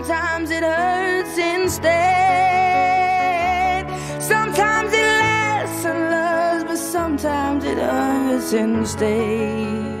sometimes it hurts instead. Sometimes it lasts and loves, but sometimes it hurts instead.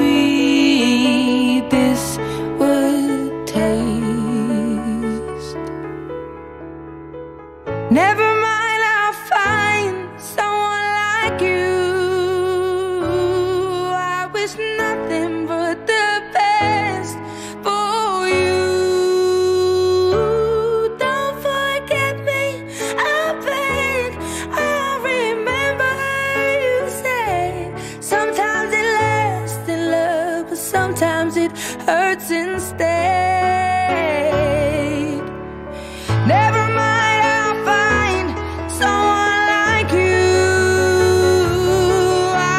it hurts instead. Never mind, I'll find someone like you.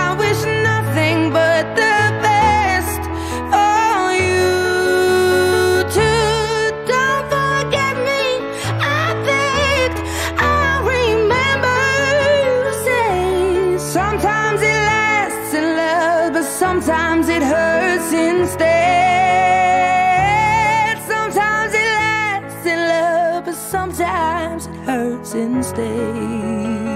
I wish nothing but the best for you too. Don't forget me. I think I'll remember you say sometimes it lasts in love, but sometimes it hurts instead. since day.